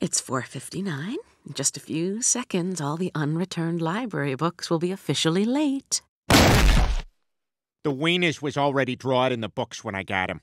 It's 4:59. In just a few seconds, all the unreturned library books will be officially late. The wieners was already drawed in the books when I got him.